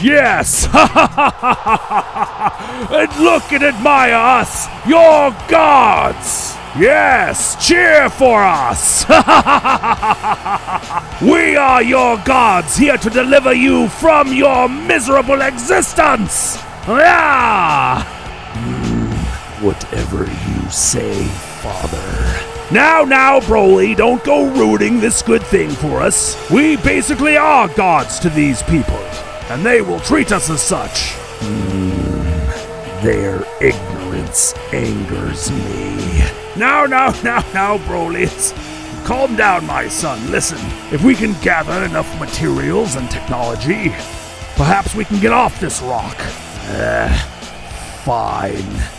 Yes! and look and admire us, your gods! Yes, cheer for us! we are your gods here to deliver you from your miserable existence! Yeah! Mm, whatever you say, Father. Now, now, Broly, don't go ruining this good thing for us. We basically are gods to these people, and they will treat us as such. Hmm. Their ignorance angers me. Now, now, now, now, Broly, calm down, my son. Listen, if we can gather enough materials and technology, perhaps we can get off this rock. Uh, fine.